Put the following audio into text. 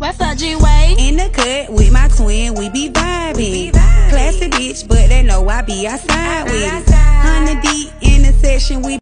What's up, G-Way? In the cut with my twin, we be vibing. Classy bitch, but they know I be outside with it. Hundred deep in the session, we